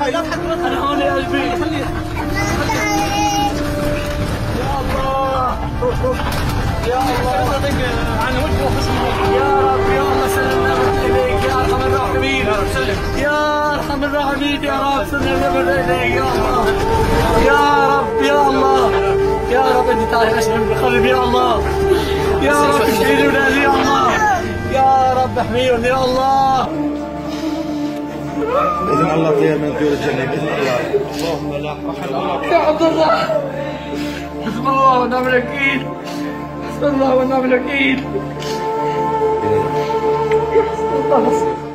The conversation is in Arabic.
أنا هون يا قلبي. يا الله. يا الله. عن وجهه وخصمه يا رب يا الله سلمنا إليك. يا أرحم الراحمين. يا أرحم الراحمين. يا رب سلمنا إليك. يا الله. يا رب يا الله. يا رب أنت تعالى اشعر بالقلب يا الله. يا رب اشفي اولادي يا الله. يا رب احميهم يا الله. باذن الله طير من طيور الجنة بإذن الله. اللهم لا يا عبد الله. حسب الله ونعم الوكيل. حسب الله ونعم الوكيل. حسب الله.